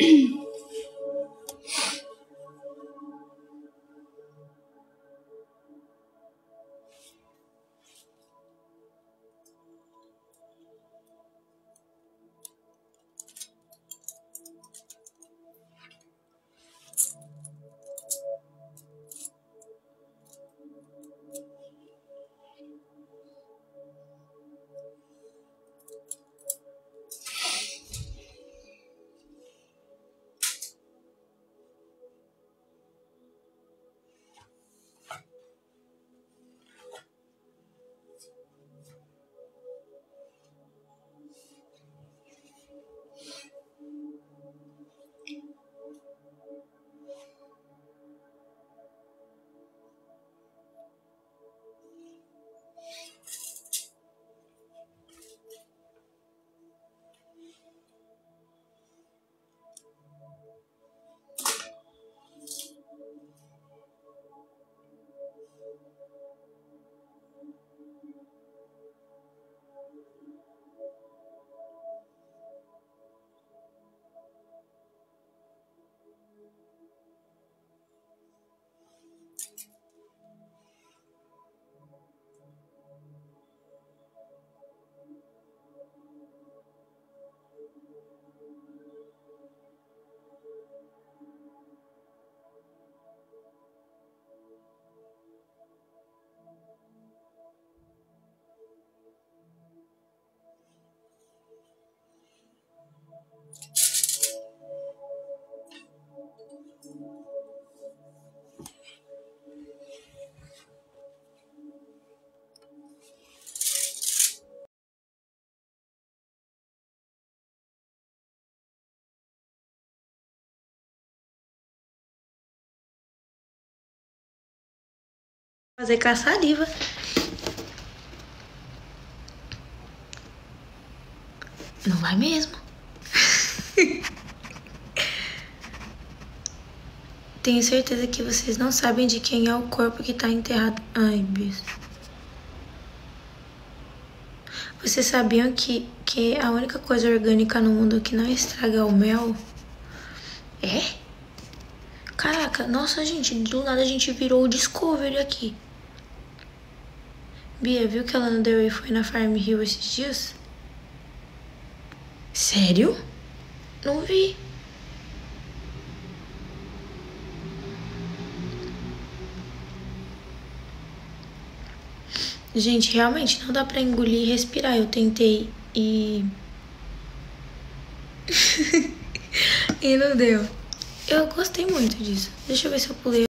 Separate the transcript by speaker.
Speaker 1: 嗯 fazer com a saliva. Não vai mesmo. Tenho certeza que vocês não sabem de quem é o corpo que tá enterrado. Ai, bicho. Vocês sabiam que, que a única coisa orgânica no mundo que não estraga é o mel? É? Caraca, nossa, gente, do nada a gente virou o Discovery aqui. Bia, viu que a Lana Del Rey foi na Farm Hill esses dias? Sério? Não vi. Gente, realmente não dá pra engolir e respirar. Eu tentei e. e não deu. Eu gostei muito disso. Deixa eu ver se eu pulei.